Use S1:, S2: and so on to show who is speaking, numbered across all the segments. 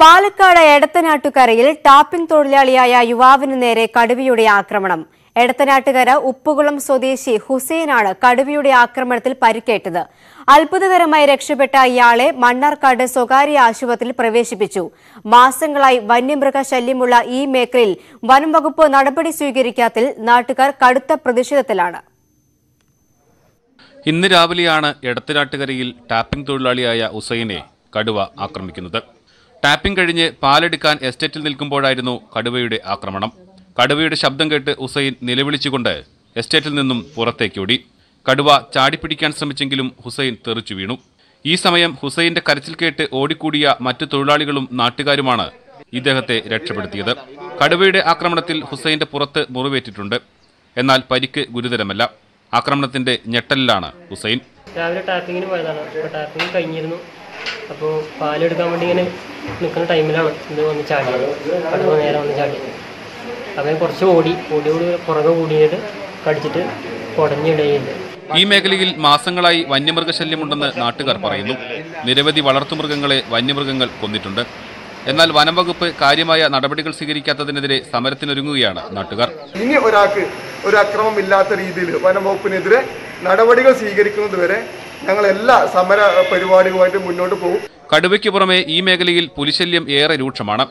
S1: Palakkad എടത്തനാട്ടുകരയിൽ tapping തൊഴിലാളിയായ യുവാവിന് നേരെ കടുവയുടെ ആക്രമണം. എടത്തനാട്ടുകര ഉപ്പുകുളം സ്വദേശി ഹുസൈനാണ് കടുവയുടെ ആക്രമണത്തിൽ പരിക്കേറ്റത്. അത്ഭുതകരമായി രക്ഷപ്പെട്ട ഇയാളെ മണ്ണാർക്കാട് സ്വകാര്യ ആശുപത്രിയിൽ പ്രവേശിപ്പിച്ചു. മാസങ്ങളായി വന്യമൃഗ ശല്യമുള്ള ഈ മേഖലയിൽ വനംവകുപ്പ് നടപടി സ്വീകരിക്കാത്തിൽ നാട്ടുകാർ കടുത്ത പ്രതിഷേധത്തിലാണ്.
S2: ഇന്ന് രാവിലെയാണ് എടത്തനാട്ടുകരയിൽ ടാപ്പിംഗ് തൊഴിലാളിയായ ഹുസൈനെ കടുവ ആക്രമിക്കുന്നത്. ടാപ്പിംഗ് കഴിഞ്ഞ് പാലെടുക്കാൻ എസ്റ്റേറ്റിൽ നിൽക്കുമ്പോഴായിരുന്നു കടുവയുടെ ആക്രമണം. കടുവയുടെ ശബ്ദം കേട്ട് ഹുസൈൻ നിലവിളിച്ചുകൊണ്ട് എസ്റ്റേറ്റിൽ നിന്നും പുറത്തേക്കോടി. കടുവ ചാടിപ്പിടിക്കാൻ ശ്രമിച്ചെങ്കിലും ഹുസൈൻ തെറിച്ചു വീണു. ഈ സമയം ഹുസൈന്റെ കരച്ചിൽ കേട്ട് ഓടിക്കൂടിയ മറ്റു തൊഴിലാളികളും നാട്ടുകാരുമാണ് ഇദ്ദേഹത്തെ രക്ഷപ്പെടുത്തിയത്. കടുവയുടെ ആക്രമണത്തിൽ ഹുസൈന്റെ പുറത്ത് മുറിവേറ്റിട്ടുണ്ട്. എന്നാൽ പരിക്ക് ഗുരുതരമല്ല. ആക്രമണത്തിന്റെ ഞെട്ടലിലാണ് ഹുസൈൻ.
S3: രാവിലെ ടാപ്പിങ്ങിന് പോയതാണ്. ടാപ്പിംഗ് കഴിഞ്ഞിരുന്നു. അപ്പോൾ പാലെടുക്കാൻ വേണ്ടി ഇങ്ങനെ നിൽക്കുന്ന ടൈമിലാണ് ഇത് വന്ന് ചാടിയത് കടുവ നേരെ വന്ന് ചാടിയത് അങ്ങനെ കുറച്ച് ഓടി ഓടി ഓടി പുറകെ കൂടിയിട്ട് കടിച്ചിട്ട് കുടഞ്ഞിടുകയുണ്ട്.
S2: ഈ മേഖലയിൽ മാസങ്ങളായി വന്യമൃഗശല്യമുണ്ടെന്ന് നാട്ടുകാർ പറയുന്നു. നിരവധി വളർത്തുമൃഗങ്ങളെ വന്യമൃഗങ്ങൾ കൊന്നിട്ടുണ്ട്. എന്നാൽ വനംവകുപ്പ് കാര്യമായ നടപടികൾ സ്വീകരിക്കാത്തതിനെതിരെ സമരത്തിനൊരുങ്ങുകയാണ് നാട്ടുകാർ.
S4: ഇനി ഒരാൾക്ക് ഒരു അക്രമമില്ലാത്ത രീതിയിൽ വനംവകുപ്പിനെതിരെ നടപടികൾ നടപടികൾ സ്വീകരിക്കുന്നതുവരെ ഞങ്ങൾ എല്ലാ സമര പരിപാടികളുമായിട്ട് മുന്നോട്ട് പോകും.
S2: കടുവയ്ക്ക് പുറമെ ഈ മേഖലയിൽ പുലിശല്യം ഏറെ രൂക്ഷമാണ്.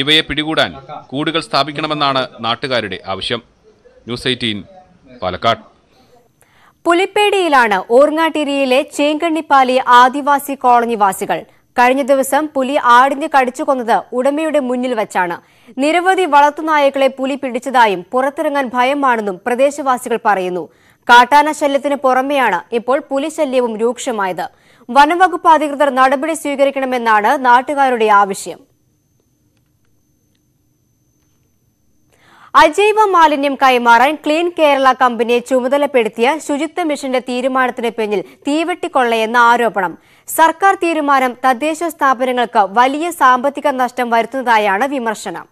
S2: ഇവയെ പിടികൂടാൻ കൂടുകൾ സ്ഥാപിക്കണമെന്നാണ് നാട്ടുകാരുടെ ആവശ്യം. News eighteen Palakkad.
S1: പുലിപ്പേടിയിലാണ് ഓർങ്ങാട്ടിരിയിലെ ചേങ്കണ്ണിപ്പാലി ആദിവാസി കോളനി വാസികൾ കഴിഞ്ഞ ദിവസം പുലി ആടിനെ കടിച്ചു കൊന്നത് ഉടമയുടെ മുന്നിൽ വച്ചാണ്. നിരവധി വളർത്തുനായകളെ പുലി പിടിച്ചതായും പുറത്തിറങ്ങാൻ ഭയമാണെന്നും പ്രദേശവാസികൾ പറയുന്നു. കാട്ടാന ശല്യത്തിന് പുറമെയാണ് ഇപ്പോൾ പുലിശല്യവും രൂക്ഷമായത്. വനംവകുപ്പ് അധികൃതർ നടപടി സ്വീകരിക്കണമെന്നാണ് നാട്ടുകാരുടെ ആവശ്യം. അജൈവ മാലിന്യം കൈമാറാൻ ക്ലീൻ കേരള കമ്പനിയെ ചുമതലപ്പെടുത്തിയ ശുചിത്വ മിഷന്റെ തീരുമാനത്തിന് പിന്നിൽ തീവെട്ടിക്കൊള്ളയെന്ന ആരോപണം. സർക്കാർ തീരുമാനം തദ്ദേശ സ്ഥാപനങ്ങൾക്ക് വലിയ സാമ്പത്തിക നഷ്ടം വരുത്തുന്നതായാണ് വിമർശനം.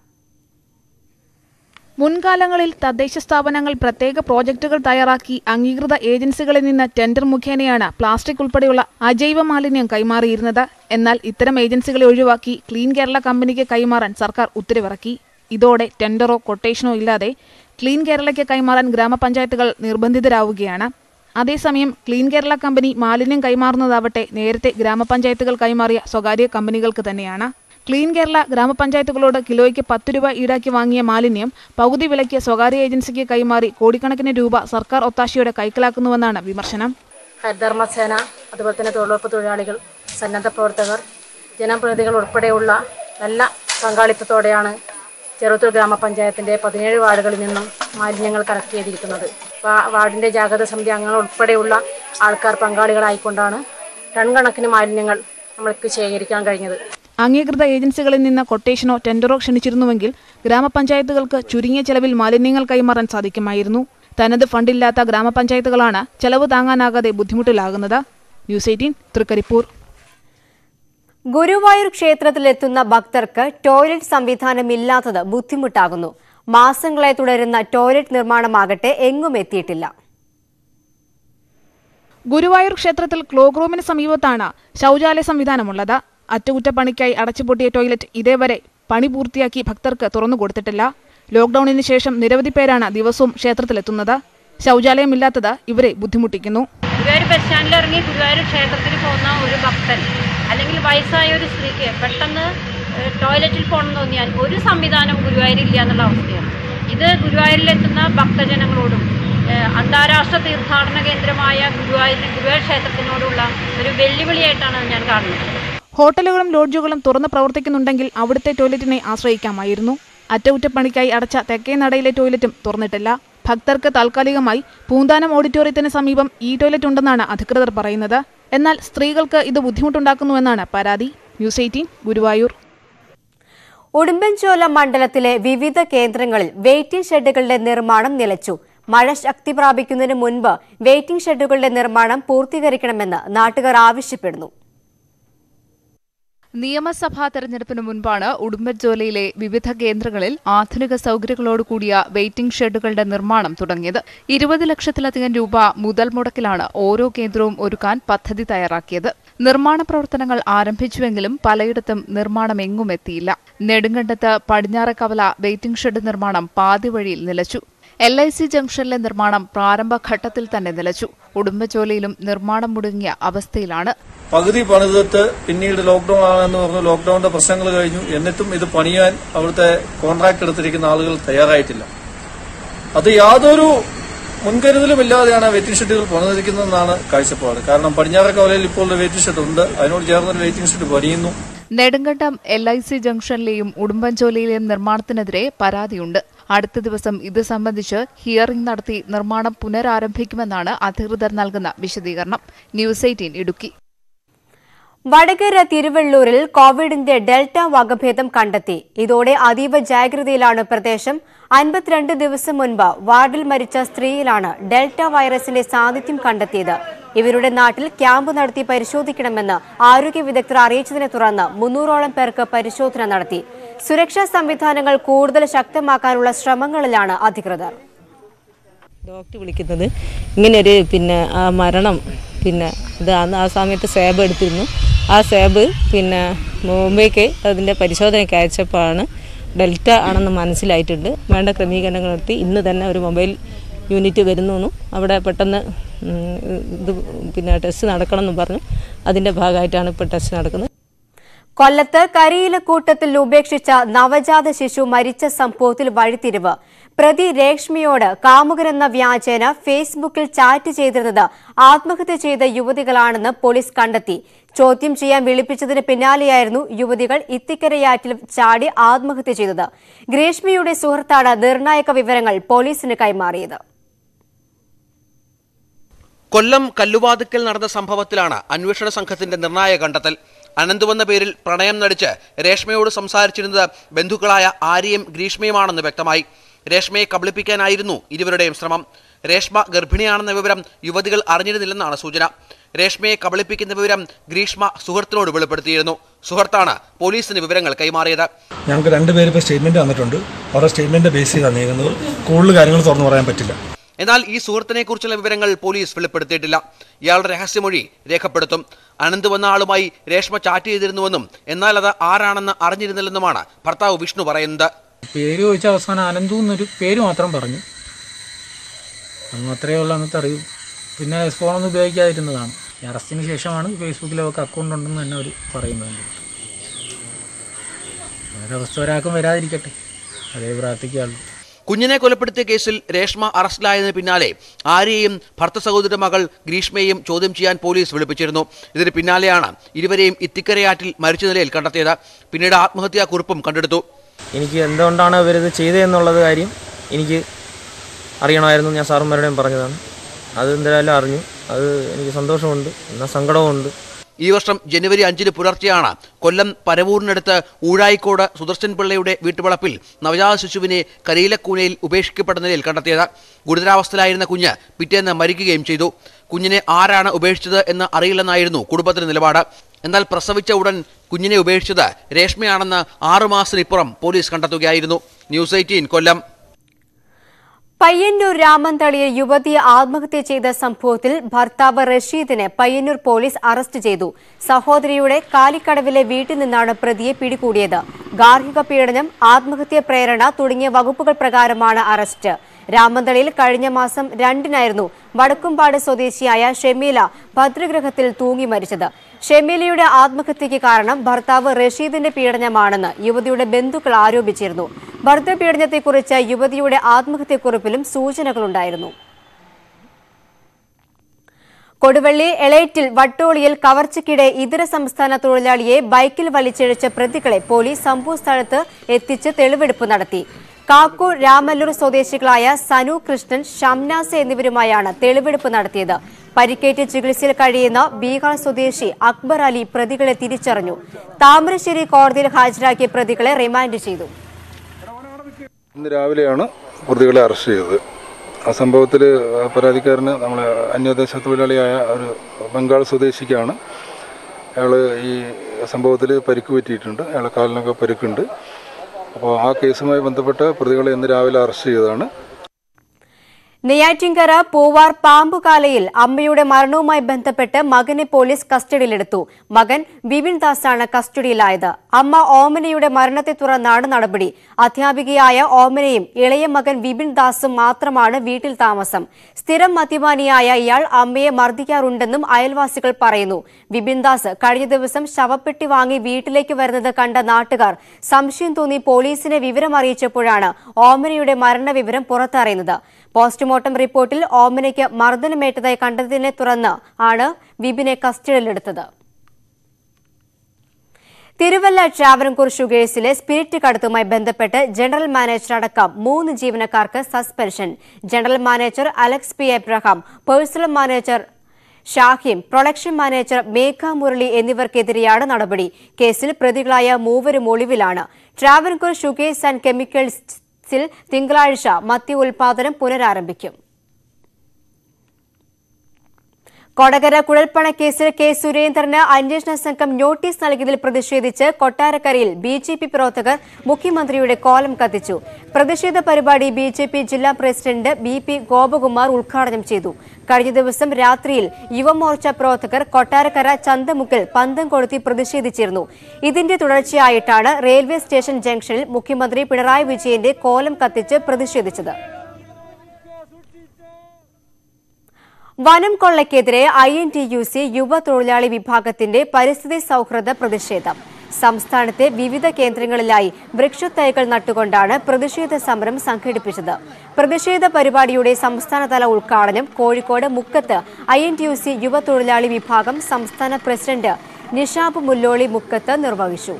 S5: മുൻകാലങ്ങളിൽ തദ്ദേശ സ്ഥാപനങ്ങൾ പ്രത്യേക പ്രോജക്റ്റുകൾ തയ്യാറാക്കി അംഗീകൃത ഏജൻസികളിൽ നിന്ന് ടെൻഡർ മുഖേനയാണ് പ്ലാസ്റ്റിക് ഉൾപ്പെടെയുള്ള അജൈവ മാലിന്യം കൈമാറിയിരുന്നത്. എന്നാൽ ഇത്തരം ഏജൻസികളെ ഒഴിവാക്കി ക്ലീൻ കേരള കമ്പനിക്ക് കൈമാറാൻ സർക്കാർ ഉത്തരവിറക്കി. ഇതോടെ ടെൻഡറോ കൊട്ടേഷനോ ഇല്ലാതെ ക്ലീൻ കേരളയ്ക്ക് കൈമാറാൻ ഗ്രാമപഞ്ചായത്തുകൾ നിർബന്ധിതരാവുകയാണ്. അതേസമയം ക്ലീൻ കേരള കമ്പനി മാലിന്യം കൈമാറുന്നതാവട്ടെ നേരത്തെ ഗ്രാമപഞ്ചായത്തുകൾ കൈമാറിയ സ്വകാര്യ കമ്പനികൾക്ക് തന്നെയാണ്. ക്ലീൻ കേരള ഗ്രാമപഞ്ചായത്തുകളോട് കിലോയ്ക്ക് പത്ത് രൂപ ഈടാക്കി വാങ്ങിയ മാലിന്യം പകുതി വിലയ്ക്ക് സ്വകാര്യ ഏജൻസിക്ക് കൈമാറി കോടിക്കണക്കിന് രൂപ സർക്കാർ ഒത്താശയോടെ കൈക്കലാക്കുന്നുവെന്നാണ് വിമർശനം.
S6: ഹരിധർമ്മസേന അതുപോലെ തന്നെ തൊഴിലുറപ്പ് തൊഴിലാളികൾ സന്നദ്ധ പ്രവർത്തകർ ജനപ്രതിനിധികൾ ഉൾപ്പെടെയുള്ള നല്ല പങ്കാളിത്തത്തോടെയാണ് ചെറുത്തൂർ ഗ്രാമപഞ്ചായത്തിന്റെ പതിനേഴ് വാർഡുകളിൽ നിന്നും മാലിന്യങ്ങൾ കളക്ട് ചെയ്തിരിക്കുന്നത്. വാർഡിന്റെ ജാഗ്രത സമിതി അംഗങ്ങൾ ഉൾപ്പെടെയുള്ള ആൾക്കാർ പങ്കാളികളായിക്കൊണ്ടാണ് ടൺ കണക്കിന് മാലിന്യങ്ങൾ നമ്മൾക്ക് ശേഖരിക്കാൻ കഴിഞ്ഞത്.
S5: അംഗീകൃത ഏജൻസികളിൽ നിന്ന് കൊട്ടേഷനോ ടെൻഡറോ ക്ഷണിച്ചിരുന്നുവെങ്കിൽ ഗ്രാമപഞ്ചായത്തുകൾക്ക് ചുരുങ്ങിയ ചെലവിൽ മാലിന്യങ്ങൾ കൈമാറാൻ സാധിക്കുമായിരുന്നു. തനത് ഫണ്ടില്ലാത്ത ഗ്രാമപഞ്ചായത്തുകളാണ് ചെലവ് താങ്ങാനാകാതെ ബുദ്ധിമുട്ടിലാകുന്നത്. News eighteen Thrikkaripur.
S1: ഗുരുവായൂർ ക്ഷേത്രത്തിലെത്തുന്ന ഭക്തർക്ക് ടോയ്ലറ്റ് സംവിധാനമില്ലാത്തത് ബുദ്ധിമുട്ടാകുന്നു. മാസങ്ങളെ തുടരുന്ന ടോയ്ലറ്റ് നിർമ്മാണമാകട്ടെ എങ്ങും എത്തിയിട്ടില്ല.
S5: ഗുരുവായൂർ ക്ഷേത്രത്തിൽ ക്ലോക്ക് റൂമിന് സമീപത്താണ് ശൗചാലയ സംവിധാനമുള്ളത്. അറ്റകുറ്റപ്പണിക്കായി അടച്ചുപൊട്ടിയ ടോയ്ലറ്റ് ഇതേവരെ പണി പൂർത്തിയാക്കി ഭക്തർക്ക് തുറന്നുകൊടുത്തിട്ടില്ല ലോക്ഡൌണിന് ശേഷം നിരവധി പേരാണ് ദിവസവും ക്ഷേത്രത്തിലെത്തുന്നത്. ശൗചാലയമില്ലാത്തത് ഇവരെ ബുദ്ധിമുട്ടിക്കുന്നു.
S7: ഗുരുവായൂർ ബസ് സ്റ്റാൻഡിൽ ഇറങ്ങി ഗുരുവായൂർ ക്ഷേത്രത്തിൽ പോകുന്ന ഒരു ഭക്തൻ അല്ലെങ്കിൽ വയസ്സായ ഒരു സ്ത്രീക്ക് പെട്ടെന്ന് ടോയ്ലറ്റിൽ പോകണം തോന്നിയാൽ ഒരു സംവിധാനം ഗുരുവായൂരിൽ ഇല്ല എന്നുള്ള അവസ്ഥയാണ്. ഇത് ഗുരുവായൂരിലെത്തുന്ന ഭക്തജനങ്ങളോടും അന്താരാഷ്ട്ര തീർത്ഥാടന കേന്ദ്രമായ ഗുരുവായൂരിന് ഗുരുവായൂർ ക്ഷേത്രത്തിനോടുള്ള ഒരു വെല്ലുവിളിയായിട്ടാണ് ഞാൻ കാണുന്നത്.
S5: ഹോട്ടലുകളും ലോഡ്ജുകളും തുറന്ന് പ്രവർത്തിക്കുന്നുണ്ടെങ്കിൽ അവിടുത്തെ ടോയ്ലറ്റിനെ ആശ്രയിക്കാമായിരുന്നു. അറ്റകുറ്റപ്പണിക്കായി അടച്ച തെക്കേ നടയിലെ ടോയ്ലറ്റും തുറന്നിട്ടില്ല. ഭക്തർക്ക് താൽക്കാലികമായി പൂന്താനം ഓഡിറ്റോറിയത്തിന് സമീപം ഈ ടോയ്ലറ്റ് ഉണ്ടെന്നാണ് അധികൃതർ പറയുന്നത്. എന്നാൽ സ്ത്രീകൾക്ക് ഇത് ബുദ്ധിമുട്ടുണ്ടാക്കുന്നുവെന്നാണ് പരാതി. News eighteen Guruvayur.
S1: ഉടുമ്പൻചോല മണ്ഡലത്തിലെ വിവിധ കേന്ദ്രങ്ങളിൽ വെയിറ്റിംഗ് ഷെഡുകളുടെ നിർമ്മാണം നിലച്ചു. മഴ ശക്തി പ്രാപിക്കുന്നതിന് മുൻപ് വെയിറ്റിംഗ് ഷെഡുകളുടെ നിർമ്മാണം പൂർത്തീകരിക്കണമെന്ന് നാട്ടുകാർ ആവശ്യപ്പെടുന്നു.
S8: നിയമസഭാ തെരഞ്ഞെടുപ്പിന് മുൻപാണ് ഉടുമ്പൻചോലയിലെ വിവിധ കേന്ദ്രങ്ങളിൽ ആധുനിക സൗകര്യങ്ങളോടുകൂടിയ വെയിറ്റിംഗ് ഷെഡുകളുടെ നിർമ്മാണം തുടങ്ങിയത്. ഇരുപത് ലക്ഷത്തിലധികം രൂപ മുതൽ മുടക്കിലാണ് ഓരോ കേന്ദ്രവും ഒരുക്കാൻ പദ്ധതി തയ്യാറാക്കിയത്. നിർമ്മാണ പ്രവർത്തനങ്ങൾ ആരംഭിച്ചുവെങ്കിലും പലയിടത്തും നിർമ്മാണം എങ്ങും എത്തിയില്ല നെടുങ്കണ്ടത്ത് പടിഞ്ഞാറക്കവല വെയിറ്റിംഗ് ഷെഡ് നിർമ്മാണം പാതിവഴിയിൽ നിലച്ചു. എൽ ഐ സി ജംഗ്ഷനിലെ നിർമ്മാണം പ്രാരംഭഘട്ടത്തിൽ തന്നെ നിലച്ചു. ഉടുമ്പച്ചോലയിലും നിർമ്മാണം മുടങ്ങിയ അവസ്ഥയിലാണ്.
S9: പകുതി പണിതിട്ട് പിന്നീട് ലോക്ഡൌൺ ആണെന്ന് പറഞ്ഞു ലോക്ഡൌണിന്റെ പ്രശ്നങ്ങൾ കഴിഞ്ഞു. എന്നിട്ടും ഇത് പണിയാൻ അവിടുത്തെ കോൺട്രാക്ട് എടുത്തിരിക്കുന്ന ആളുകൾ തയ്യാറായിട്ടില്ല. അത് യാതൊരു മുൻകരുതലുമില്ലാതെയാണ് വെയിറ്റിംഗ് ഷെഡുകൾ പണിതിരിക്കുന്നതെന്നാണ് കാഴ്ചപ്പാട്. കാരണം പടിഞ്ഞാറക്കവലയിൽ ഇപ്പോൾ ഒരു വെയിറ്റിംഗ് ഷെഡ് ഉണ്ട്. അതിനോട് ചേർന്നൊരു വെയിറ്റിംഗ് ഷെഡ് പണിയുന്നു.
S8: നെടുങ്കണ്ടം എൽ ഐ സി ജംഗ്ഷനിലെയും ഉടുമ്പൻചോലയിലെയും നിർമ്മാണത്തിനെതിരെ പരാതിയുണ്ട്. അടുത്ത ദിവസം ഇത് സംബന്ധിച്ച് ഹിയറിംഗ് നടത്തി നിർമ്മാണം പുനരാരംഭിക്കുമെന്നാണ് അധികൃതർ നൽകുന്ന വിശദീകരണം. News eighteen Idukki.
S1: വടകര തിരുവള്ളൂരിൽ കോവിഡിന്റെ ഡെൽറ്റ വകഭേദം കണ്ടെത്തി. ഇതോടെ അതീവ ജാഗ്രതയിലാണ് പ്രദേശം. അൻപത്തിരണ്ട് ദിവസം മുൻപ് വാർഡിൽ മരിച്ച സ്ത്രീയിലാണ് ഡെൽറ്റ വൈറസിന്റെ സാന്നിധ്യം കണ്ടെത്തിയത്. ഇവരുടെ നാട്ടിൽ ക്യാമ്പ് നടത്തി പരിശോധിക്കണമെന്ന് ആരോഗ്യ വിദഗ്ധർ അറിയിച്ചതിനെ തുടർന്ന് മുന്നൂറോളം പേർക്ക് പരിശോധന നടത്തി. സുരക്ഷാ സംവിധാനങ്ങൾ കൂടുതൽ ശക്തമാക്കാനുള്ള ശ്രമങ്ങളിലാണ് അധികൃതർ.
S10: ഡോക്ടർ വിളിക്കുന്നത് ഇങ്ങനൊരു പിന്നെ ആ മരണം പിന്നെ ഇത് ആ സമയത്ത് സേബ് എടുത്തിരുന്നു. ആ സേബ് പിന്നെ മുംബൈക്ക് അതിന്റെ പരിശോധനയ്ക്ക് അയച്ചപ്പോഴാണ് ഡെൽറ്റ ആണെന്ന് മനസ്സിലായിട്ടുണ്ട്. വേണ്ട ക്രമീകരണങ്ങൾ നടത്തി ഇന്ന് തന്നെ ഒരു മൊബൈൽ യൂണിറ്റ് വരുന്നു അവിടെ പെട്ടെന്ന് ഇത് പിന്നെ ടെസ്റ്റ് നടക്കണം എന്ന് പറഞ്ഞു. അതിന്റെ ഭാഗമായിട്ടാണ് ഇപ്പോൾ ടെസ്റ്റ് നടക്കുന്നത്.
S1: കൊല്ലത്ത് കരിയിലക്കൂട്ടത്തിൽ ഉപേക്ഷിച്ച നവജാത ശിശു മരിച്ച സംഭവത്തിൽ വഴിത്തിരിവ്. പ്രതി രേഷ്മിയോട് കാമുകരെന്ന വ്യാജേന ഫേസ്ബുക്കിൽ ചാറ്റ് ചെയ്തിരുന്നത് ആത്മഹത്യ ചെയ്ത യുവതികളാണെന്ന് പോലീസ് കണ്ടെത്തി. ചോദ്യം ചെയ്യാൻ വിളിപ്പിച്ചതിന് പിന്നാലെയായിരുന്നു യുവതികൾ ഇത്തിക്കരയാറ്റിൽ ചാടി ആത്മഹത്യ ചെയ്തത്. ഗ്രേഷ്മിയുടെ സുഹൃത്താണ് നിർണായക വിവരങ്ങൾ പോലീസിന് കൈമാറിയത്.
S11: കൊല്ലം കല്ലുവാതുക്കൽ നടന്ന സംഭവത്തിലാണ് അന്വേഷണ സംഘത്തിന്റെ നിർണായക കണ്ടെത്തൽ. അനന്തുവെന്ന പേരിൽ പ്രണയം നടിച്ച് രേഷ്മയോട് സംസാരിച്ചിരുന്നത് ബന്ധുക്കളായ ആര്യയും ഗ്രീഷ്മയുമാണെന്ന് വ്യക്തമായി. രേഷ്മയെ കബളിപ്പിക്കാനായിരുന്നു ഇരുവരുടെയും ശ്രമം. രേഷ്മ ഗർഭിണിയാണെന്ന വിവരം യുവതികൾ അറിഞ്ഞിരുന്നില്ലെന്നാണ് സൂചന. രേഷ്മയെ കബളിപ്പിക്കുന്ന വിവരം ഗ്രീഷ്മ സുഹൃത്തിനോട് വെളിപ്പെടുത്തിയിരുന്നു. സുഹൃത്താണ് പോലീസിന് വിവരങ്ങൾ കൈമാറിയത്.
S12: ഞങ്ങൾക്ക് രണ്ടുപേരും ഇപ്പോൾ സ്റ്റേറ്റ്മെന്റ് തന്നിട്ടുണ്ട്. അവരുടെ സ്റ്റേറ്റ്മെന്റ് ബേസ് ചെയ്താണ് നീങ്ങുന്നത്. കൂടുതൽ കാര്യങ്ങൾ തുറന്നു പറയാൻ പറ്റില്ല.
S11: എന്നാൽ ഈ സുഹൃത്തിനെ കുറിച്ചുള്ള വിവരങ്ങൾ പോലീസ് വെളിപ്പെടുത്തിയിട്ടില്ല. ഇയാളുടെ രഹസ്യമൊഴി രേഖപ്പെടുത്തും. അനന്ത് വന്ന ആളുമായി രേഷ്മ ചാറ്റ് ചെയ്തിരുന്നുവെന്നും എന്നാൽ അത് ആരാണെന്ന് അറിഞ്ഞിരുന്നില്ലെന്നുമാണ് ഭർത്താവ് വിഷ്ണു പറയുന്നത്.
S13: പേര് ചോദിച്ച അവസാനം അനന്തു എന്നൊരു പേര് മാത്രം പറഞ്ഞു. അത് മാത്രമേ ഉള്ളൂ അന്നത്തെ അറിയൂ പിന്നെ ഫോണൊന്നും ഉപയോഗിക്കാതിരുന്നതാണ്. അറസ്റ്റിന് ശേഷമാണ് ഫേസ്ബുക്കിലൊക്കെ അക്കൗണ്ട് ഉണ്ടെന്ന് തന്നെ അവർ പറയുന്നത് അവസ്ഥ ഒരാൾക്കും വരാതിരിക്കട്ടെ. അതേ പ്രാർത്ഥിക്കാറുള്ളൂ
S11: കുഞ്ഞിനെ കൊലപ്പെടുത്തിയ കേസിൽ രേഷ്മ അറസ്റ്റിലായതിനു പിന്നാലെ ആര്യയും ഭർത്ത സഹോദര മകൾ ഗ്രീഷ്മയെയും ചോദ്യം ചെയ്യാൻ പോലീസ് വിളിപ്പിച്ചിരുന്നു. ഇതിന് പിന്നാലെയാണ് ഇരുവരെയും ഇത്തിക്കരയാറ്റിൽ മരിച്ച നിലയിൽ കണ്ടെത്തിയത്. പിന്നീട് ആത്മഹത്യാ കുറിപ്പും കണ്ടെടുത്തു.
S14: എനിക്ക് എന്തുകൊണ്ടാണ് ഇവരിത് ചെയ്തതെന്നുള്ളത് കാര്യം എനിക്ക് അറിയണമായിരുന്നു. ഞാൻ സാറുമാരുടെയും പറഞ്ഞതാണ്. അത് എന്തായാലും അറിഞ്ഞു. അത് എനിക്ക് സന്തോഷമുണ്ട്. എന്നാൽ സങ്കടവുമുണ്ട്.
S11: ഈ വർഷം ജനുവരി അഞ്ചിന് പുലർച്ചെയാണ് കൊല്ലം പരവൂരിനടുത്ത് ഊഴായിക്കോട് സുദർശൻ പിള്ളയുടെ വീട്ടുവളപ്പിൽ നവജാത ശിശുവിനെ കരയിലക്കൂനയിൽ ഉപേക്ഷിക്കപ്പെട്ട നിലയിൽ കണ്ടെത്തിയത്. ഗുരുതരാവസ്ഥയിലായിരുന്ന കുഞ്ഞ് പിറ്റേന്ന് മരിക്കുകയും ചെയ്തു. കുഞ്ഞിനെ ആരാണ് ഉപേക്ഷിച്ചത് എന്ന് അറിയില്ലെന്നായിരുന്നു കുടുംബത്തിന്റെ നിലപാട്. എന്നാൽ പ്രസവിച്ച ഉടൻ കുഞ്ഞിനെ ഉപേക്ഷിച്ചത് രേഷ്മയാണെന്ന് ആറുമാസത്തിനിപ്പുറം പോലീസ് കണ്ടെത്തുകയായിരുന്നു. News eighteen Kollam.
S1: പയ്യന്നൂർ രാമന്തളിയിൽ യുവതിയെ ആത്മഹത്യ ചെയ്ത സംഭവത്തിൽ ഭർത്താവ് റഷീദിനെ പയ്യന്നൂർ പോലീസ് അറസ്റ്റ് ചെയ്തു. സഹോദരിയുടെ കാലിക്കടവിലെ വീട്ടിൽ നിന്നാണ് പ്രതിയെ പിടികൂടിയത്. ഗാർഹിക പീഡനം ആത്മഹത്യ പ്രേരണ തുടങ്ങിയ വകുപ്പുകൾ പ്രകാരമാണ് അറസ്റ്റ്. രാമന്തളിയിൽ കഴിഞ്ഞ മാസം രണ്ടിനായിരുന്നു വടക്കുംപാട് സ്വദേശിയായ ഷെമീല ഭദ്രഗ്രഹത്തിൽ തൂങ്ങി മരിച്ചത്. ഷെമീലയുടെ ആത്മഹത്യയ്ക്ക് കാരണം ഭർത്താവ് റഷീദിന്റെ പീഡനമാണെന്ന് യുവതിയുടെ ബന്ധുക്കൾ ആരോപിച്ചിരുന്നു. ഭർത്തൃപീഡനത്തെക്കുറിച്ച് യുവതിയുടെ ആത്മഹത്യക്കുറിപ്പിലും സൂചനകളുണ്ടായിരുന്നു. കൊടുവള്ളി എളേറ്റിൽ വട്ടോളിയിൽ കവർച്ചയ്ക്കിടെ ഇതര സംസ്ഥാന തൊഴിലാളിയെ ബൈക്കിൽ വലിച്ചിഴച്ച പ്രതികളെ പോലീസ് സംഭവസ്ഥലത്ത് എത്തിച്ച് തെളിവെടുപ്പ് നടത്തി. കാക്കൂർ രാമല്ലൂർ സ്വദേശികളായ സനു കൃഷ്ണൻ ഷംനാസ് എന്നിവരുമായാണ് തെളിവെടുപ്പ് നടത്തിയത്. പരിക്കേറ്റ് ചികിത്സയിൽ കഴിയുന്ന ബീഹാർ സ്വദേശി അക്ബർ അലി പ്രതികളെ തിരിച്ചറിഞ്ഞു. താമരശ്ശേരി കോടതിയിൽ ഹാജരാക്കിയ പ്രതികളെ റിമാൻഡ് ചെയ്തു.
S15: ഇന്ന് രാവിലെയാണ് പ്രതികളെ അറസ്റ്റ് ചെയ്തത്. ആ സംഭവത്തിൽ പരാതിക്കാരന് നമ്മളെ അന്യദേശ തൊഴിലാളിയായ ഒരു ബംഗാൾ സ്വദേശിക്കാണ്. അയാൾ ഈ സംഭവത്തിൽ പരിക്ക് പറ്റിയിട്ടുണ്ട്. അയാളെ കാലിനൊക്കെ പരിക്കുണ്ട്. അപ്പോൾ ആ കേസുമായി ബന്ധപ്പെട്ട് പ്രതികളെ ഇന്ന് രാവിലെ അറസ്റ്റ് ചെയ്തതാണ്.
S1: നെയ്യാറ്റിൻകര പൂവാർ പാമ്പുകാലയിൽ അമ്മയുടെ മരണവുമായി ബന്ധപ്പെട്ട് മകനെ പോലീസ് കസ്റ്റഡിയിലെടുത്തു. മകൻ ബിപിൻ ദാസാണ് കസ്റ്റഡിയിലായത്. അമ്മ ഓമനയുടെ മരണത്തെ തുടർന്നാണ് നടപടി. അധ്യാപികയായ ഓമനയും ഇളയ മകൻ വിപിൻ ദാസും മാത്രമാണ് വീട്ടിൽ താമസം. സ്ഥിരം മദ്യപാനിയായ ഇയാൾ അമ്മയെ മർദ്ദിക്കാറുണ്ടെന്നും അയൽവാസികൾ പറയുന്നു. വിപിൻ ദാസ് കഴിഞ്ഞ ദിവസം ശവപ്പെട്ടി വാങ്ങി വീട്ടിലേക്ക് വരുന്നത് കണ്ട നാട്ടുകാർ സംശയം തോന്നി പോലീസിനെ വിവരം അറിയിച്ചപ്പോഴാണ് ഓമനയുടെ മരണവിവരം പുറത്തറിയുന്നത്. പോസ്റ്റ്മോർട്ടം റിപ്പോർട്ടിൽ ഓമനയ്ക്ക് മർദ്ദനമേറ്റതായി കണ്ടതിനെ തുടർന്ന് ആണ് വിപിനെ കസ്റ്റഡിയിലെടുത്തത്. തിരുവല്ല ട്രാവൻകൂർ ഷുഗേഴ്സിലെ സ്പിരിറ്റ് കടത്തുമായി ബന്ധപ്പെട്ട് ജനറൽ മാനേജർ അടക്കം മൂന്ന് ജീവനക്കാർക്ക് suspension. General manager Alex P Abraham personal manager Shahim production manager Megha Murali എന്നിവർക്കെതിരെയാണ് നടപടി. കേസിൽ പ്രതികളായ മൂവരും ഒളിവിലാണ്. ട്രാവൻകൂർ ഷുഗേഴ്സ് ആൻഡ് കെമിക്കൽസിൽ തിങ്കളാഴ്ച മത്തി ഉൽപാദനം പുനരാരംഭിക്കും കൊടകര കുഴൽപ്പണ കേസിൽ കെ സുരേന്ദ്രന് അന്വേഷണ സംഘം നോട്ടീസ് നൽകിയതിൽ പ്രതിഷേധിച്ച് കൊട്ടാരക്കരയിൽ ബി ജെ പി പ്രവർത്തകർ മുഖ്യമന്ത്രിയുടെ കോലം കത്തിച്ചു. പ്രതിഷേധ പരിപാടി ബി ജെ പി ജില്ലാ പ്രസിഡന്റ് ബി പി ഗോപകുമാർ ഉദ്ഘാടനം ചെയ്തു. കഴിഞ്ഞ ദിവസം രാത്രിയിൽ യുവമോർച്ച പ്രവർത്തകർ കൊട്ടാരക്കര ചന്തമുക്കിൽ പന്തം കൊളുത്തി പ്രതിഷേധിച്ചിരുന്നു. ഇതിന്റെ തുടർച്ചയായിട്ടാണ് റെയിൽവേ സ്റ്റേഷൻ ജംഗ്ഷനിൽ മുഖ്യമന്ത്രി പിണറായി വിജയന്റെ കോലം കത്തിച്ച് പ്രതിഷേധിച്ചത്. വനം കൊള്ളയ്ക്കെതിരെ I N T U C യുവ തൊഴിലാളി വിഭാഗത്തിന്റെ പരിസ്ഥിതി സൌഹൃദ പ്രതിഷേധം. സംസ്ഥാനത്തെ വിവിധ കേന്ദ്രങ്ങളിലായി വൃക്ഷത്തൈകൾ നട്ടുകൊണ്ടാണ് പ്രതിഷേധ സമരം സംഘടിപ്പിച്ചത്. പ്രതിഷേധ പരിപാടിയുടെ സംസ്ഥാനതല ഉദ്ഘാടനം കോഴിക്കോട് മുക്കത്ത് I N T U C യുവ തൊഴിലാളി വിഭാഗം സംസ്ഥാന പ്രസിഡന്റ് നിഷാബ് മുല്ലോളി മുക്കത്ത് നിർവഹിച്ചു.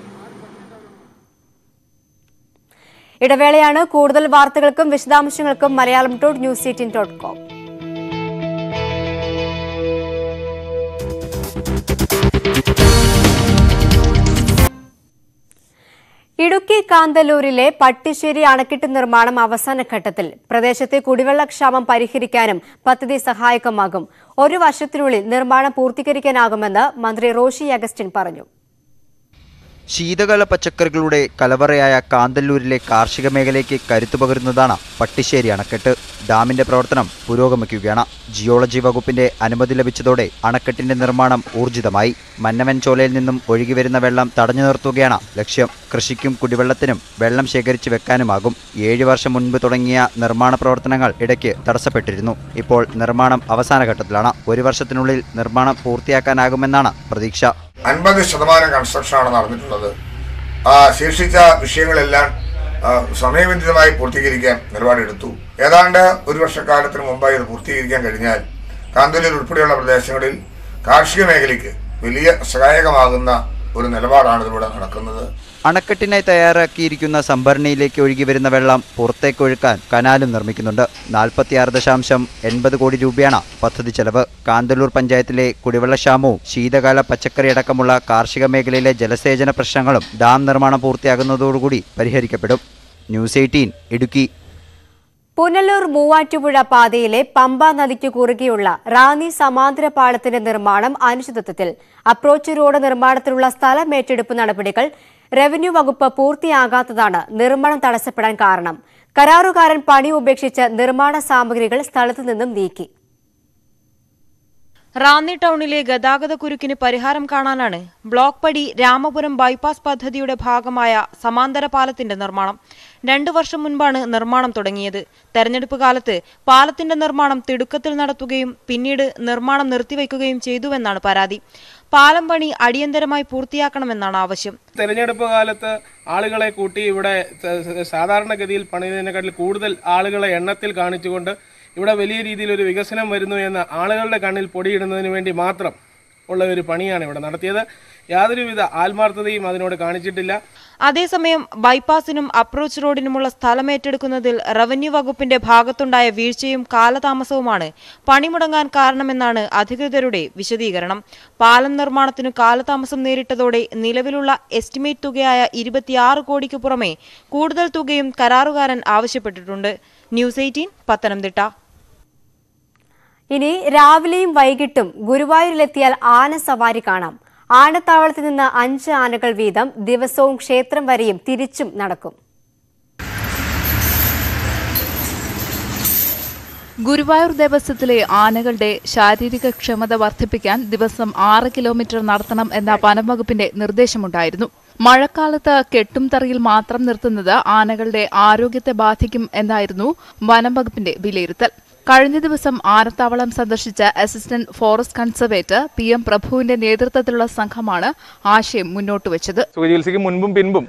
S1: ഇടവേളയാണ് കൂടുതൽ വാർത്തകൾക്കും വിശദാംശങ്ങൾക്കും Malayalam dot news eighteen dot com. Idukki കാന്തല്ലൂരിലെ Pattissery അണക്കെട്ട് നിർമ്മാണം അവസാന ഘട്ടത്തിൽ. പ്രദേശത്തെ കുടിവെള്ളക്ഷാമം പരിഹരിക്കാനും പദ്ധതി സഹായകമാകും. ഒരു വർഷത്തിനുള്ളിൽ നിർമ്മാണം പൂർത്തീകരിക്കാനാകുമെന്ന് മന്ത്രി റോഷി അഗസ്റ്റിൻ പറഞ്ഞു.
S16: ശീതകാല പച്ചക്കറികളുടെ കലവറയായ കാന്തല്ലൂരിലെ കാർഷിക മേഖലയ്ക്ക് കരുത്തു പകരുന്നതാണ് പട്ടിശ്ശേരി അണക്കെട്ട്. ഡാമിന്റെ പ്രവർത്തനം പുരോഗമിക്കുകയാണ്. ജിയോളജി വകുപ്പിന്റെ അനുമതി ലഭിച്ചതോടെ അണക്കെട്ടിന്റെ നിർമ്മാണം ഊർജിതമായി. മന്നവൻ ചോലയിൽ നിന്നും ഒഴുകിവരുന്ന വെള്ളം തടഞ്ഞു നിർത്തുകയാണ് ലക്ഷ്യം. കൃഷിക്കും കുടിവെള്ളത്തിനും വെള്ളം ശേഖരിച്ചു വെക്കാനുമാകും. ഏഴു വർഷം മുൻപ് തുടങ്ങിയ നിർമ്മാണ പ്രവർത്തനങ്ങൾ ഇടയ്ക്ക് തടസ്സപ്പെട്ടിരുന്നു. ഇപ്പോൾ നിർമ്മാണം അവസാന ഘട്ടത്തിലാണ്. ഒരു വർഷത്തിനുള്ളിൽ നിർമ്മാണം പൂർത്തിയാക്കാനാകുമെന്നാണ് പ്രതീക്ഷ.
S17: അൻപത് ശതമാനം കൺസ്ട്രക്ഷനാണ് നടന്നിട്ടുള്ളത്. ആ ശേഷിച്ച വിഷയങ്ങളെല്ലാം സമയബന്ധിതമായി പൂർത്തീകരിക്കാൻ നിലപാടെടുത്തു. ഏതാണ്ട് ഒരു വർഷക്കാലത്തിന് മുമ്പായി ഇത് പൂർത്തീകരിക്കാൻ കഴിഞ്ഞാൽ കാന്തല്ലൂർ ഉൾപ്പെടെയുള്ള പ്രദേശങ്ങളിൽ കാർഷിക മേഖലയ്ക്ക് വലിയ സഹായകമാകുന്ന ഒരു നിലപാടാണ് ഇതിലൂടെ നടക്കുന്നത്.
S16: അണക്കെട്ടിനായി തയ്യാറാക്കിയിരിക്കുന്ന സംഭരണിയിലേക്ക് ഒഴുകി വരുന്ന വെള്ളം പുറത്തേക്ക് ഒഴുക്കാൻ കനാലും നിർമ്മിക്കുന്നുണ്ട്. നാൽപ്പത്തിയാറ് ദശാംശം എൺപത് കോടി രൂപയാണ് പദ്ധതി ചെലവ്. കാന്തല്ലൂർ പഞ്ചായത്തിലെ കുടിവെള്ളക്ഷാമവും ശീതകാല പച്ചക്കറി അടക്കമുള്ള കാർഷിക മേഖലയിലെ ജലസേചന പ്രശ്നങ്ങളും ഡാം നിർമ്മാണം പൂർത്തിയാകുന്നതോടുകൂടി പരിഹരിക്കപ്പെടും. News eighteen Idukki.
S1: Punalur Muvattupuzha പാതയിലെ പമ്പ നദിക്ക് കുറുകെയുള്ള റാന്നി സമാന്തര പാലത്തിന്റെ നിർമ്മാണം അനിശ്ചിതത്വത്തിൽ. അപ്രോച്ച് റോഡ് നിർമ്മാണത്തിനുള്ള സ്ഥലമേറ്റെടുപ്പ് നടപടികൾ റവന്യൂ വകുപ്പ് പൂർത്തിയാകാത്തതാണ് നിർമ്മാണം തടസ്സപ്പെടാൻ കാരണം. കരാറുകാരൻ പണി ഉപേക്ഷിച്ച് നിർമ്മാണ സാമഗ്രികൾ സ്ഥലത്തു നിന്നും നീക്കി.
S18: റാന്നി ടൗണിലെ ഗതാഗത കുരുക്കിന് പരിഹാരം കാണാനാണ് ബ്ലോക്ക് പടി രാമപുരം ബൈപ്പാസ് പദ്ധതിയുടെ ഭാഗമായ സമാന്തര പാലത്തിന്റെ നിർമ്മാണം. രണ്ടു വർഷം മുൻപാണ് നിർമ്മാണം തുടങ്ങിയത്. തെരഞ്ഞെടുപ്പ് കാലത്ത് പാലത്തിന്റെ നിർമ്മാണം തിടുക്കത്തിൽ നടത്തുകയും പിന്നീട് നിർമ്മാണം നിർത്തിവെക്കുകയും ചെയ്തുവെന്നാണ് പരാതി. പാലം പണി അടിയന്തരമായി പൂർത്തിയാക്കണമെന്നാണ് ആവശ്യം.
S19: തെരഞ്ഞെടുപ്പ് കാലത്ത് ആളുകളെ കൂട്ടി ഇവിടെ സാധാരണഗതിയിൽ പണിയുന്നതിനെക്കാട്ടിൽ കൂടുതൽ ആളുകളെ എണ്ണത്തിൽ കാണിച്ചുകൊണ്ട് ഇവിടെ വലിയ രീതിയിൽ ഒരു വികസനം വരുന്നു എന്ന് ആളുകളുടെ കണ്ണിൽ പൊടിയിടുന്നതിന് വേണ്ടി മാത്രം ഉള്ള ഒരു പണിയാണ് ഇവിടെ നടത്തിയത്. യാതൊരുവിധ ആത്മാർത്ഥതയും അതിനോട് കാണിച്ചിട്ടില്ല.
S18: അതേസമയം ബൈപ്പാസിനും അപ്രോച്ച് റോഡിനുമുള്ള സ്ഥലം ഏറ്റെടുക്കുന്നതിൽ റവന്യൂ വകുപ്പിന്റെ ഭാഗത്തുണ്ടായ വീഴ്ചയും കാലതാമസവുമാണ് പണിമുടങ്ങാൻ കാരണമെന്നാണ് അധികൃതരുടെ വിശദീകരണം. പാലം നിർമ്മാണത്തിനു കാലതാമസം നേരിട്ടതോടെ നിലവിലുള്ള എസ്റ്റിമേറ്റ് തുകയായ ഇരുപത്തിയാറ് കോടിക്ക് പുറമെ കൂടുതൽ തുകയും കരാറുകാരൻ ആവശ്യപ്പെട്ടിട്ടുണ്ട്. News eighteen Pathanamthitta.
S1: ഇനി രാവിലെയും വൈകിട്ടും ഗുരുവായൂരിലെത്തിയാൽ ആന സവാരി കാണാം. ആനത്താവളത്തിൽ നിന്ന് അഞ്ച് ആനകൾ വീതം ദിവസവും ക്ഷേത്രം വരെയും തിരിച്ചും നടക്കും.
S8: ഗുരുവായൂർ ദേവസ്വത്തിലെ ആനകളുടെ ശാരീരിക ക്ഷമത വർദ്ധിപ്പിക്കാൻ ദിവസം ആറ് കിലോമീറ്റർ നടത്തണം എന്ന വനംവകുപ്പിന്റെ നിർദ്ദേശമുണ്ടായിരുന്നു. മഴക്കാലത്ത് കെട്ടും തറയിൽ മാത്രം നിർത്തുന്നത് ആനകളുടെ ആരോഗ്യത്തെ ബാധിക്കും എന്നായിരുന്നു വനംവകുപ്പിന്റെ വിലയിരുത്തൽ. കഴിഞ്ഞ ദിവസം ആനത്താവളം സന്ദർശിച്ച assistant forest conservator P M പ്രഭുവിന്റെ നേതൃത്വത്തിലുള്ള സംഘമാണ് ആശയം മുന്നോട്ട് വെച്ചത്.
S20: സുഖചികിത്സയ്ക്ക് മുൻപും പിൻപും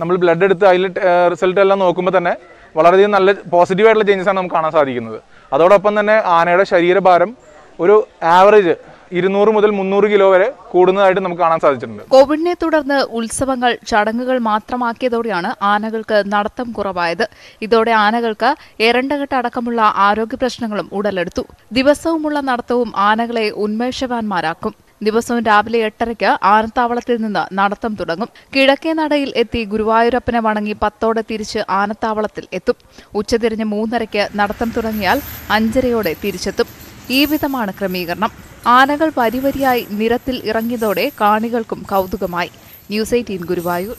S20: നമ്മൾ ബ്ലഡ് എടുത്ത് അതിൽ റിസൾട്ട് എല്ലാം നോക്കുമ്പോൾ തന്നെ വളരെയധികം നല്ല പോസിറ്റീവായിട്ടുള്ള ചേഞ്ചസ് ആണ് നമുക്ക് കാണാൻ സാധിക്കുന്നത്. അതോടൊപ്പം തന്നെ ആനയുടെ ശരീരഭാരം ഒരു ആവറേജ് ഇരുന്നൂറ് മുതൽ മുന്നൂറ് കിലോ വരെ കൂടുന്നതായിട്ട് നമുക്ക് കാണാൻ സാധിച്ചിട്ടുണ്ട്.
S8: കോവിഡിനെ തുടർന്ന് ഉത്സവങ്ങൾ ചടങ്ങുകൾ മാത്രമാക്കിയതോടെയാണ് ആനകൾക്ക് നടത്തം കുറവായത്. ഇതോടെ ആനകൾക്ക് എരണ്ടകെട്ട് അടക്കമുള്ള ആരോഗ്യ പ്രശ്നങ്ങളും ഉടലെടുത്തു. ദിവസവുമുള്ള നടത്തവും ആനകളെ ഉന്മേഷവാന്മാരാക്കും. ദിവസവും രാവിലെ എട്ടരയ്ക്ക് ആനത്താവളത്തിൽ നിന്ന് നടത്തം തുടങ്ങും. കിഴക്കേ നടയിൽ എത്തി ഗുരുവായൂരപ്പനെ വണങ്ങി പത്തോടെ തിരിച്ച് ആനത്താവളത്തിൽ എത്തും. ഉച്ചതിരിഞ്ഞ് മൂന്നരയ്ക്ക് നടത്തം തുടങ്ങിയാൽ അഞ്ചരയോടെ തിരിച്ചെത്തും. ഈ വിധമാണ് ക്രമീകരണം. ആനകൾ വരിവരിയായി നിരത്തിൽ ഇറങ്ങിയതോടെ കാണികൾക്കും കൗതുകമായി. News eighteen Guruvayur.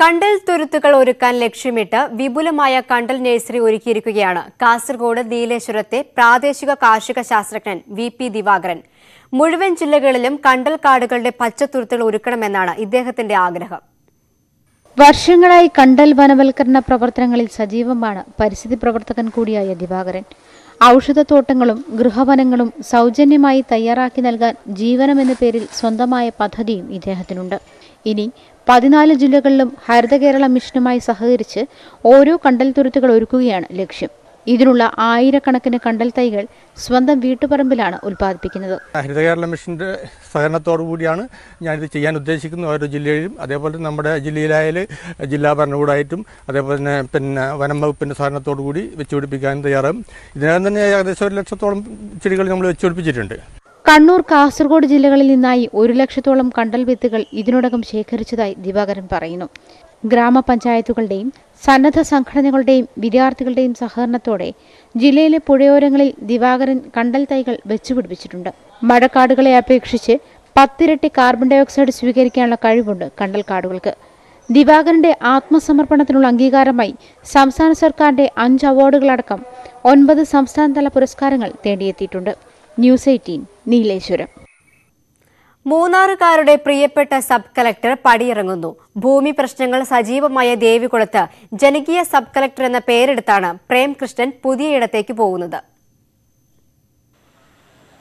S1: കണ്ടൽ തുരുത്തുകൾ ഒരുക്കാൻ ലക്ഷ്യമിട്ട് വിപുലമായ കണ്ടൽ നഴ്സറി ഒരുക്കിയിരിക്കുകയാണ് കാസർഗോഡ് നീലേശ്വരത്തെ പ്രാദേശിക കാർഷിക ശാസ്ത്രജ്ഞൻ വി പി ദിവാകരൻ. മുഴുവൻ ജില്ലകളിലും കണ്ടൽ കാടുകളുടെ പച്ചത്തുരുത്തുകൾ ഒരുക്കണമെന്നാണ് ഇദ്ദേഹത്തിന്റെ ആഗ്രഹം.
S21: വർഷങ്ങളായി കണ്ടൽ വനവൽക്കരണ പ്രവർത്തനങ്ങളിൽ സജീവമാണ് പരിസ്ഥിതി പ്രവർത്തകൻ കൂടിയായ ദിവാകരൻ. ഔഷധത്തോട്ടങ്ങളും ഗൃഹവനങ്ങളും സൗജന്യമായി തയ്യാറാക്കി നൽകാൻ ജീവനം എന്ന പേരിൽ സ്വന്തമായ പദ്ധതിയും ഇദ്ദേഹത്തിനുണ്ട്. ഇനി പതിനാല് ജില്ലകളിലും ഹരിതകേരള മിഷനുമായി സഹകരിച്ച് ഓരോ കണ്ടൽ തുരുത്തുകൾ ഒരുക്കുകയാണ് ലക്ഷ്യം. ഇതിനുള്ള ആയിരക്കണക്കിന് കണ്ടൽ തൈകൾ സ്വന്തം വീട്ടുപറമ്പിലാണ് ഉൽപ്പാദിപ്പിക്കുന്നത്.
S22: ഹരിത കേരള മിഷന്റെ സഹകരണത്തോടു കൂടിയാണ് ഞാനിത് ചെയ്യാൻ ഉദ്ദേശിക്കുന്നത്. ഓരോ ജില്ലയിലും അതേപോലെ നമ്മുടെ ജില്ലയിലായാലും ജില്ലാ ഭരണകൂടമായിട്ടും അതേപോലെ തന്നെ പിന്നെ വനം വകുപ്പിന്റെ സഹകരണത്തോടു കൂടി വെച്ചുപിടിപ്പിക്കാൻ തയ്യാറാകും. ഇതിനകം തന്നെ ഏകദേശം ഒരു ലക്ഷത്തോളം ചെടികൾ നമ്മൾ വെച്ചുപിടിപ്പിച്ചിട്ടുണ്ട്.
S21: കണ്ണൂർ കാസർഗോഡ് ജില്ലകളിൽ നിന്നായി ഒരു ലക്ഷത്തോളം കണ്ടൽ വിത്തുകൾ ഇതിനോടകം ശേഖരിച്ചതായി ദിവാകരൻ പറയുന്നു. ഗ്രാമപഞ്ചായത്തുകളുടെയും സന്നദ്ധ സംഘടനകളുടെയും വിദ്യാർത്ഥികളുടെയും സഹകരണത്തോടെ ജില്ലയിലെ പുഴയോരങ്ങളിൽ ദിവാകരൻ കണ്ടൽ തൈകൾ വെച്ചുപിടിപ്പിച്ചിട്ടുണ്ട്. മഴക്കാടുകളെ അപേക്ഷിച്ച് പത്തിരട്ടി കാർബൺ ഡയോക്സൈഡ് സ്വീകരിക്കാനുള്ള കഴിവുണ്ട് കണ്ടൽ കാടുകൾക്ക് ദിവാകരന്റെ ആത്മസമർപ്പണത്തിനുള്ള അംഗീകാരമായി സംസ്ഥാന സർക്കാരിന്റെ അഞ്ച് അവാർഡുകളടക്കം ഒൻപത് സംസ്ഥാനതല പുരസ്കാരങ്ങൾ തേടിയെത്തിയിട്ടുണ്ട്. News eighteen Nileshwaram.
S1: മൂന്നാറുകാരുടെ പ്രിയപ്പെട്ട സബ് കളക്ടർ പടിയിറങ്ങുന്നു. ഭൂമി പ്രശ്നങ്ങൾ സജീവമായ ദേവികുളത്ത് ജനകീയ സബ് കളക്ടർ എന്ന പേരെടുത്താണ് പ്രേംകൃഷ്ണൻ പുതിയ ഇടത്തേക്ക് പോകുന്നത്.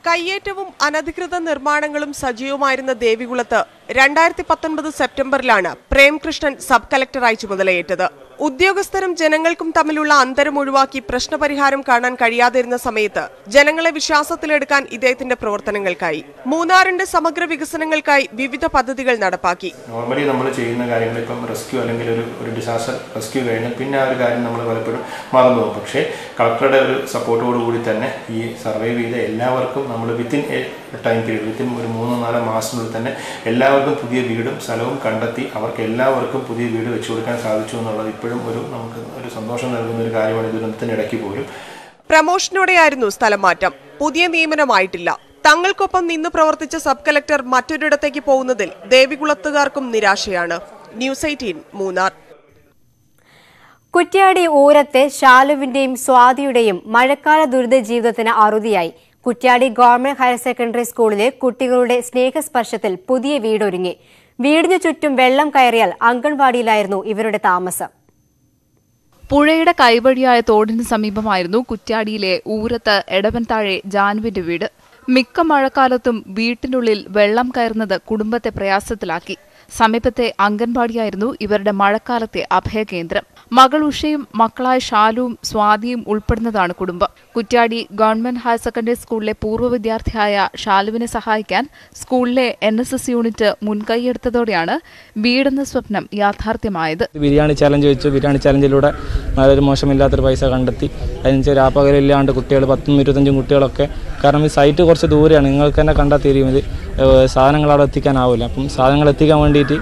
S23: കയ്യേറ്റവും അനധികൃത നിർമ്മാണങ്ങളും സജീവമായിരുന്ന ദേവികുളത്ത് രണ്ടായിരത്തി പത്തൊൻപത് സെപ്റ്റംബറിലാണ് പ്രേംകൃഷ്ണൻ സബ് കളക്ടറായി ചുമതലയേറ്റത്. ഉദ്യോഗസ്ഥരും ജനങ്ങൾക്കും തമ്മിലുള്ള അന്തരം ഒഴിവാക്കി പ്രശ്നപരിഹാരം കാണാൻ കഴിയാതിരുന്ന സമയത്ത് ജനങ്ങളെ വിശ്വാസത്തിലെടുക്കാൻ ഇദ്ദേഹത്തിന്റെ പ്രവർത്തനങ്ങൾക്കായി മൂന്നാറിന്റെ സമഗ്ര വികസനങ്ങൾക്കായി വിവിധ പദ്ധതികൾ നടപ്പാക്കി.
S24: നോർമലി നമ്മൾ ചെയ്യുന്ന കാര്യങ്ങൾ ഇപ്പം റെസ്ക്യൂ അല്ലെങ്കിൽ ഒരു ഒരു ഡിസാസ്റ്റർ റെസ്ക്യൂ കഴിഞ്ഞാൽ പിന്നെ ആ ഒരു കാര്യം നമ്മൾ പലപ്പോഴും മറന്നു പോകും. പക്ഷേ കളക്ടറുടെ ഒരു സപ്പോർട്ടോടുകൂടി തന്നെ ഈ സർവേ ചെയ്ത എല്ലാവർക്കും നമ്മൾ വിത്തിൻ ടൈം പീരീഡ് വിത്തിൻ ഒരു മൂന്നോ നാലോ മാസത്തിനുള്ളിൽ തന്നെ എല്ലാവർക്കും പുതിയ വീടും സ്ഥലവും കണ്ടെത്തി അവർക്ക് എല്ലാവർക്കും പുതിയ വീട് വെച്ചു കൊടുക്കാൻ സാധിച്ചു എന്നുള്ളത് ഇപ്പോഴും ഒരു നമുക്ക് ഒരു സന്തോഷം നൽകുന്ന ഒരു കാര്യമാണ് ദുരന്തത്തിനിടയ്ക്ക് പോലും.
S23: പ്രമോഷനോടെയായിരുന്നു സ്ഥലം മാറ്റം. പുതിയ നിയമനമായിട്ടില്ല. തങ്ങൾക്കൊപ്പം നിന്ന് പ്രവർത്തിച്ച സബ് കലക്ടർ മറ്റൊരിടത്തേക്ക് പോകുന്നതിൽ ദേവികുളത്തുകാർക്കും നിരാശയാണ്. News eighteen Munnar.
S1: കുറ്റ്യാടി ഊരത്തെ ശാലുവിന്റെയും സ്വാതിയുടെയും മഴക്കാല ദുരിത ജീവിതത്തിന് അറുതിയായി കുറ്റ്യാടി ഗവൺമെന്റ് ഹയർ സെക്കൻഡറി സ്കൂളിലെ കുട്ടികളുടെ സ്നേഹസ്പർശത്തിൽ പുതിയ വീടൊരുങ്ങി. വീടിനു ചുറ്റും വെള്ളം കയറിയാൽ അംഗൻവാടിയിലായിരുന്നു ഇവരുടെ താമസം.
S8: പുഴയുടെ കൈവഴിയായ തോടിന് സമീപമായിരുന്നു കുറ്റ്യാടിയിലെ ഊരത്ത് എടവൻതാഴെ ജാനുവിന്റെ വീട്. മിക്ക മഴക്കാലത്തും വീട്ടിനുള്ളിൽ വെള്ളം കയറുന്നത് കുടുംബത്തെ പ്രയാസത്തിലാക്കി. സമീപത്തെ അംഗൻവാടിയായിരുന്നു ഇവരുടെ മഴക്കാലത്തെ അഭയകേന്ദ്രം. മകൾ ഉഷയും മക്കളായ ഷാലുവും സ്വാതിയും ഉൾപ്പെടുന്നതാണ് കുടുംബം. കുറ്റ്യാടി ഗവൺമെന്റ് ഹയർ സെക്കൻഡറി സ്കൂളിലെ പൂർവ വിദ്യാർത്ഥിയായ ഷാലുവിനെ സഹായിക്കാൻ സ്കൂളിലെ എൻ എസ് എസ് യൂണിറ്റ് മുൻകൈയെടുത്തതോടെയാണ് വീടെന്ന സ്വപ്നം യാഥാർത്ഥ്യമായത്.
S14: ബിരിയാണി ചലഞ്ച് വെച്ചു. ബിരിയാണി ചലഞ്ചിലൂടെ നല്ലൊരു മോശമില്ലാത്തൊരു പൈസ കണ്ടെത്തി. അതിന് രാപ്പകലില്ലാണ്ട് കുട്ടികൾ പത്തും ഇരുപത്തഞ്ചും കുട്ടികളൊക്കെ. കാരണം ഈ സൈറ്റ് കുറച്ച് ദൂരെയാണ്. നിങ്ങൾക്ക് തന്നെ കണ്ടാൽ തീരും ഇത്. സാധനങ്ങൾ അവിടെ എത്തിക്കാനാവില്ല. അപ്പം സാധനങ്ങൾ എത്തിക്കാൻ വേണ്ടിയിട്ട്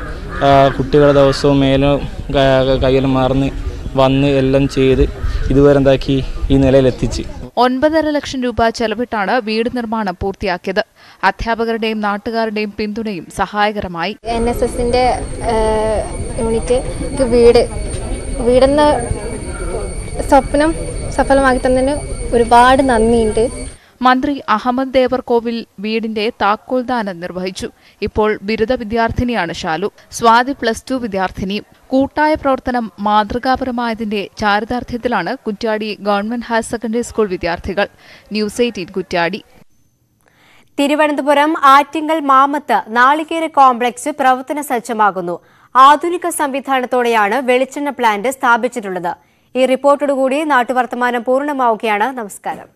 S14: കുട്ടികൾ ദിവസവും മേലും കയ്യിലും മറന്ന് വന്ന് എല്ലാം ചെയ്ത് ഇതുവരെ എന്താക്കി ഈ നിലയിലെത്തിച്ച്.
S8: ഒൻപതര ലക്ഷം രൂപ ചെലവിട്ടാണ് വീട് നിർമ്മാണം പൂർത്തിയാക്കിയത്. അധ്യാപകരുടെയും നാട്ടുകാരുടെയും പിന്തുണയും സഹായകരമായി.
S25: എൻ എസ് എസിന്റെ യൂണിറ്റ് വീട് വീടെന്ന സ്വപ്നം
S26: സഫലമാക്കി തന്നതിന് ഒരുപാട് നന്ദിയുണ്ട്.
S8: മന്ത്രി അഹമ്മദ് ദേവർകോവിൽ വീടിന്റെ താക്കോൽദാനം നിർവഹിച്ചു. ഇപ്പോൾ ബിരുദ വിദ്യാർത്ഥിനിയാണ് ഷാലു സ്വാതി പ്ലസ് ടു വിദ്യാർത്ഥിനിയും കൂട്ടായ പ്രവർത്തനം മാതൃകാപരമായതിന്റെ ചാരിതാർത്ഥ്യത്തിലാണ് Kuttiadi government higher secondary school വിദ്യാർത്ഥികൾ. News eighteen Kuttiadi.
S1: Thiruvananthapuram Attingal mammoth നാളികേര കോംപ്ലക്സ് പ്രവർത്തന സജ്ജമാകുന്നു. ആധുനിക സംവിധാനത്തോടെയാണ് വെളിച്ചെണ്ണ പ്ലാന്റ് സ്ഥാപിച്ചിട്ടുള്ളത്. ഈ റിപ്പോർട്ടോടുകൂടി നാട്ടുവർത്തമാനം പൂർണമാവുകയാണ്. നമസ്കാരം.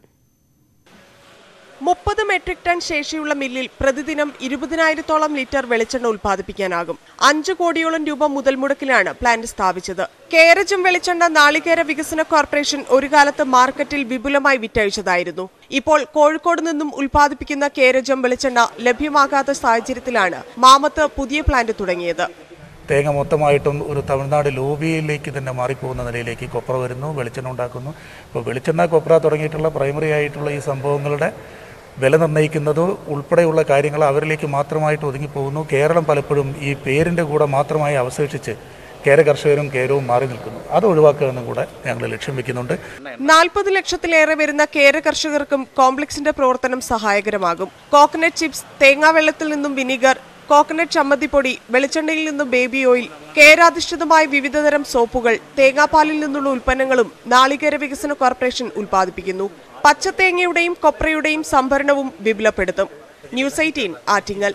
S23: മുപ്പത് മെട്രിക് ടൺ ശേഷിയുള്ള മില്ലിൽ പ്രതിദിനം ഇരുപതിനായിരത്തോളം ലിറ്റർ വെളിച്ചെണ്ണ ഉൽപ്പാദിപ്പിക്കാനാകും. അഞ്ചു കോടിയോളം രൂപ മുതൽ മുടക്കിലാണ് പ്ലാന്റ് സ്ഥാപിച്ചത്. കേരജും വെളിച്ചെണ്ണ നാളികേര വികസന കോർപ്പറേഷൻ ഒരു കാലത്ത് മാർക്കറ്റിൽ വിപുലമായി വിറ്റഴിച്ചതായിരുന്നു. ഇപ്പോൾ കോഴിക്കോട് നിന്നും ഉൽപ്പാദിപ്പിക്കുന്ന കേരജം വെളിച്ചെണ്ണ ലഭ്യമാകാത്ത സാഹചര്യത്തിലാണ് മാമത്ത് പുതിയ പ്ലാന്റ് തുടങ്ങിയത്.
S27: തേങ്ങ മൊത്തമായിട്ടും ഒരു തമിഴ്നാട് ലോബിയിലേക്ക് തന്നെ മാറിപ്പോകുന്ന നിലയിലേക്ക് കൊപ്ര വരുന്നു വെളിച്ചെണ്ണ ഉണ്ടാക്കുന്നു. ഇപ്പോൾ വെളിച്ചെണ്ണ കൊപ്ര തുടങ്ങിയിട്ടുള്ള പ്രൈമറി ആയിട്ടുള്ള ഈ സംഭവങ്ങളുടെ വില നിർണയിക്കുന്നത് ഉൾപ്പെടെയുള്ള കാര്യങ്ങൾ അവരിലേക്ക് മാത്രമായിട്ട് ഒതുങ്ങിപ്പോകുന്നു. കേരളം പലപ്പോഴും ഈ പേരിന്റെ കൂടെ മാത്രമായി അവശേഷിച്ച് കേര കർഷകരും കേരവും മാറി നിൽക്കുന്നു. അത് ഒഴിവാക്കുക എന്നും കൂടെ ഞങ്ങൾ ലക്ഷ്യം വെക്കുന്നുണ്ട്.
S23: നാൽപ്പത് ലക്ഷത്തിലേറെ വരുന്ന കേര കർഷകർക്കും കോംപ്ലക്സിന്റെ പ്രവർത്തനം സഹായകരമാകും. കോക്കനട്ട് ചിപ്സ് തേങ്ങാവെള്ളത്തിൽ നിന്നും വിനിഗർ കോക്കനട്ട് ചമ്മന്തിപ്പൊടി വെളിച്ചെണ്ണയിൽ നിന്നും ബേബി ഓയിൽ കേരാധിഷ്ഠിതമായ വിവിധതരം സോപ്പുകൾ തേങ്ങാപ്പാലിൽ നിന്നുള്ള ഉൽപ്പന്നങ്ങളും നാളികേര വികസന കോർപ്പറേഷൻ ഉൽപ്പാദിപ്പിക്കുന്നു. പച്ചത്തേങ്ങയുടെയും കൊപ്രയുടെയും സംഭരണവും വിപുലപ്പെടുത്തും. News eighteen Attingal.